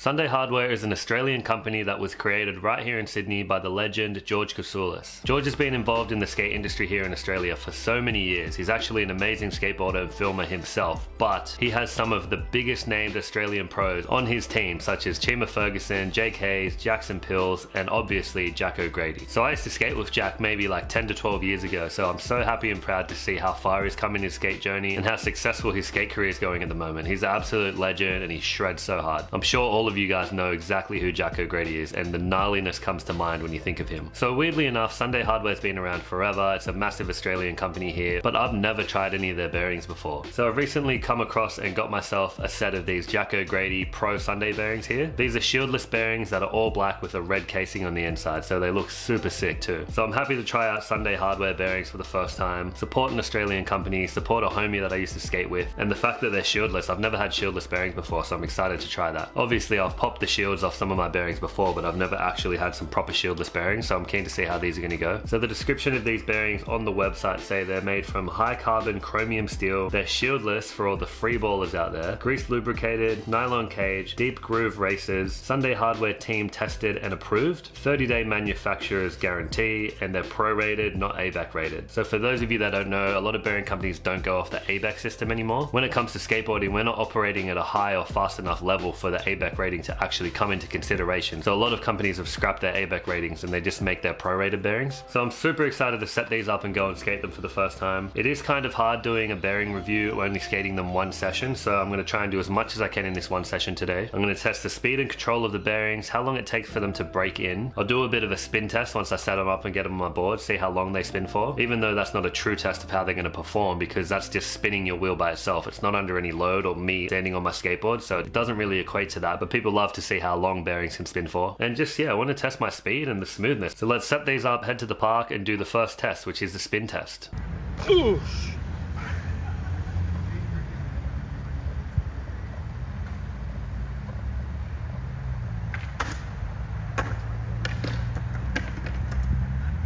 Sunday Hardware is an Australian company that was created right here in Sydney by the legend George Kasoulis. George has been involved in the skate industry here in Australia for so many years. He's actually an amazing skateboarder and filmer himself, but he has some of the biggest named Australian pros on his team, such as Chima Ferguson, Jake Hayes, Jackson Pilz, and obviously Jack O'Grady. So I used to skate with Jack maybe like 10 to 12 years ago, so I'm so happy and proud to see how far he's come in his skate journey and how successful his skate career is going at the moment. He's an absolute legend and he shreds so hard. I'm sure all of you guys know exactly who Jack O'Grady is, and the gnarliness comes to mind when you think of him. So weirdly enough, Sunday Hardware's been around forever. It's a massive Australian company here, but I've never tried any of their bearings before. So I've recently come across and got myself a set of these Jack O'Grady Pro Sunday bearings here. These are shieldless bearings that are all black with a red casing on the inside, so they look super sick too. So I'm happy to try out Sunday Hardware bearings for the first time, support an Australian company, support a homie that I used to skate with, and the fact that they're shieldless, I've never had shieldless bearings before, so I'm excited to try that. Obviously, I've popped the shields off some of my bearings before, but I've never actually had some proper shieldless bearings, so I'm keen to see how these are gonna go. So the description of these bearings on the website say they're made from high carbon chromium steel, they're shieldless for all the free ballers out there, grease lubricated, nylon cage, deep groove races, Sunday Hardware team tested and approved, 30 day manufacturer's guarantee, and they're prorated, not ABEC rated. So for those of you that don't know, a lot of bearing companies don't go off the ABEC system anymore. When it comes to skateboarding, we're not operating at a high or fast enough level for the ABEC rating to actually come into consideration. So a lot of companies have scrapped their ABEC ratings and they just make their prorated bearings. So I'm super excited to set these up and go and skate them for the first time. It is kind of hard doing a bearing review, only skating them one session, so I'm gonna try and do as much as I can in this one session today. I'm gonna test the speed and control of the bearings, how long it takes for them to break in. I'll do a bit of a spin test once I set them up and get them on my board, see how long they spin for, even though that's not a true test of how they're gonna perform because that's just spinning your wheel by itself. It's not under any load or me standing on my skateboard, so it doesn't really equate to that, but people love to see how long bearings can spin for. And just, yeah, I wanna test my speed and the smoothness. So let's set these up, head to the park and do the first test, which is the spin test.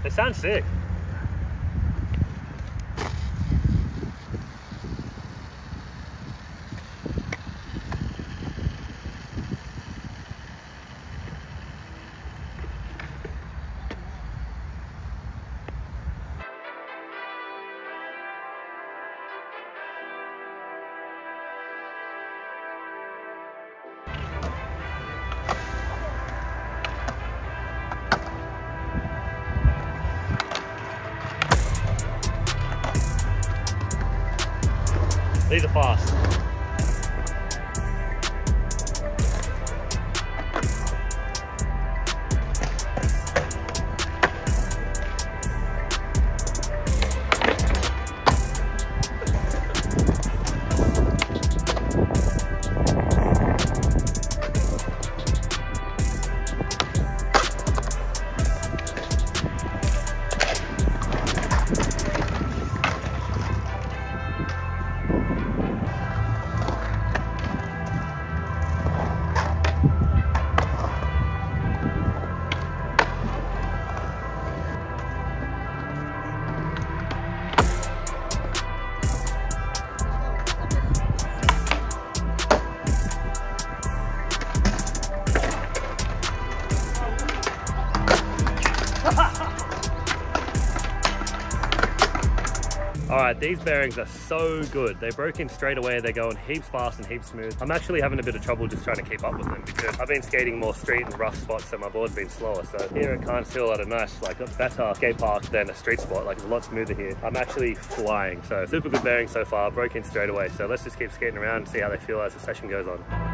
They sound sick. These are fast. All right, these bearings are so good. They broke in straight away. They're going heaps fast and heaps smooth. I'm actually having a bit of trouble just trying to keep up with them because I've been skating more street and rough spots, so my board's been slower. So here at Carnes Hill at a nice, like a better skate park than a street spot. Like it's a lot smoother here. I'm actually flying. So super good bearings so far, broke in straight away. So let's just keep skating around and see how they feel as the session goes on.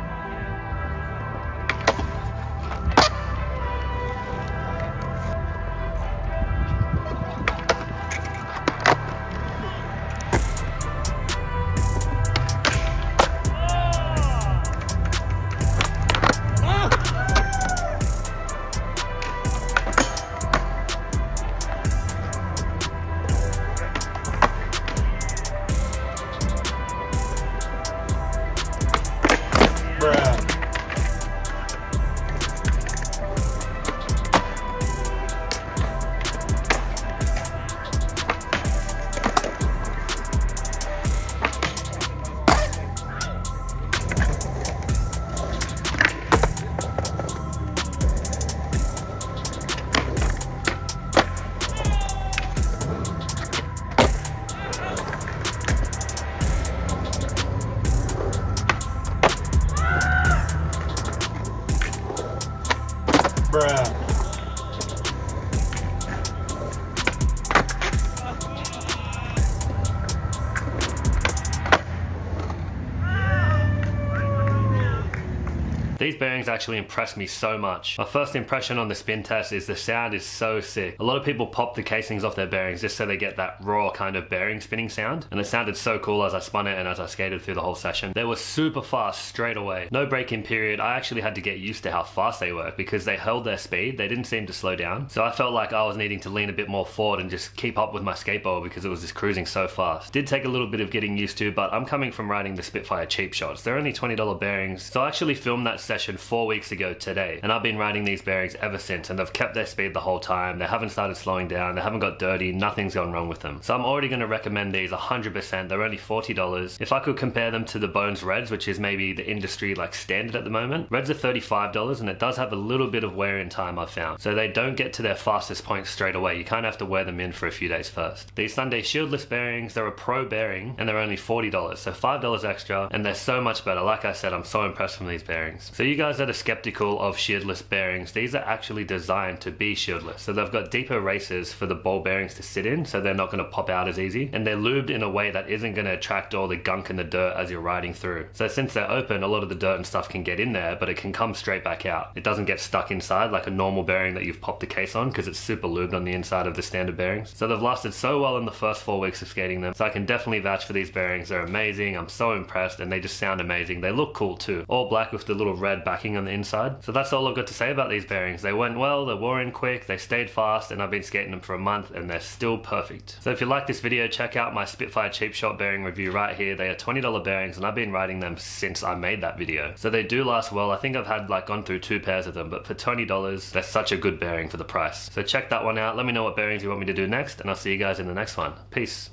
These bearings actually impressed me so much. My first impression on the spin test is the sound is so sick. A lot of people pop the casings off their bearings just so they get that raw kind of bearing spinning sound, and it sounded so cool as I spun it and as I skated through the whole session. They were super fast straight away. No break-in period. I actually had to get used to how fast they were because they held their speed. They didn't seem to slow down. So I felt like I was needing to lean a bit more forward and just keep up with my skateboard because it was just cruising so fast. Did take a little bit of getting used to, but I'm coming from riding the Spitfire cheap shots. They're only $20 bearings. So I actually filmed that session four weeks ago today, and I've been riding these bearings ever since, and they've kept their speed the whole time. They haven't started slowing down, they haven't got dirty, nothing's gone wrong with them. So I'm already going to recommend these 100%. They're only $40. If I could compare them to the Bones Reds, which is maybe the industry like standard at the moment, Reds are $35, and it does have a little bit of wear in time I've found. So they don't get to their fastest point straight away. You kind of have to wear them in for a few days first. These Sunday shieldless bearings, they're a pro bearing, and they're only $40, so $5 extra, and they're so much better. Like I said, I'm so impressed from these bearings. So you guys that are skeptical of shieldless bearings, these are actually designed to be shieldless. So they've got deeper races for the ball bearings to sit in, so they're not going to pop out as easy. And they're lubed in a way that isn't going to attract all the gunk and the dirt as you're riding through. So since they're open, a lot of the dirt and stuff can get in there, but it can come straight back out. It doesn't get stuck inside like a normal bearing that you've popped the case on because it's super lubed on the inside of the standard bearings. So they've lasted so well in the first four weeks of skating them. So I can definitely vouch for these bearings. They're amazing. I'm so impressed and they just sound amazing. They look cool too. All black with the little red backing on the inside. So that's all I've got to say about these bearings. They went well, they wore in quick, they stayed fast, and I've been skating them for a month and they're still perfect. So if you like this video, check out my Spitfire Cheap Shot bearing review right here. They are $20 bearings and I've been riding them since I made that video. So they do last well. I think I've had like gone through two pairs of them, but for $20, they're such a good bearing for the price. So check that one out. Let me know what bearings you want me to do next, and I'll see you guys in the next one. Peace.